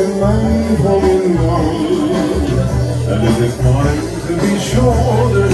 and mindful falling down, And it is time to be sure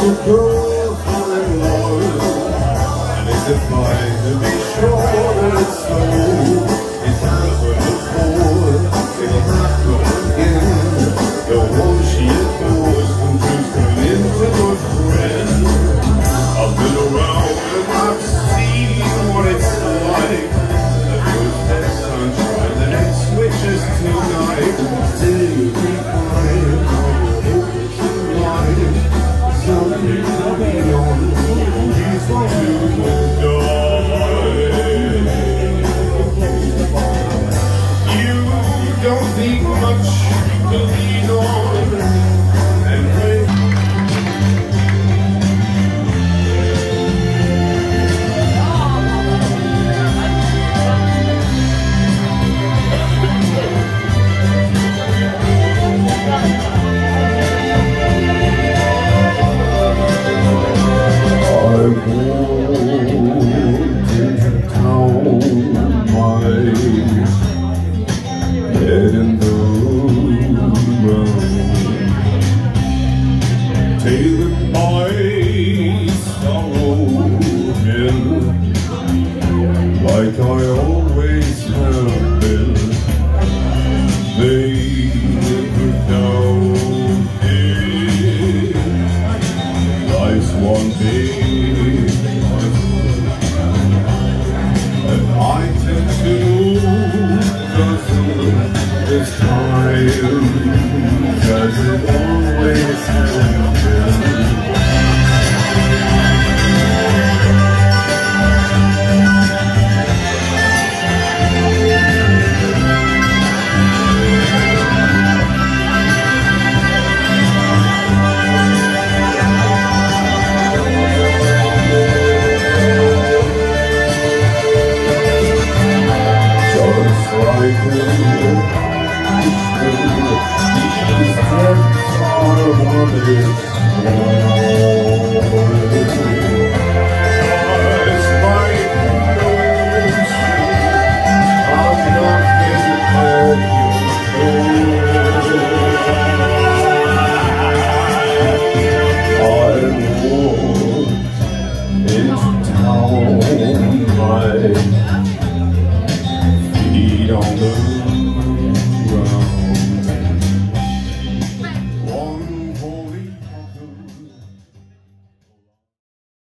to prove again Like I always have been. They put down it Life's one day And I tend to lose this time.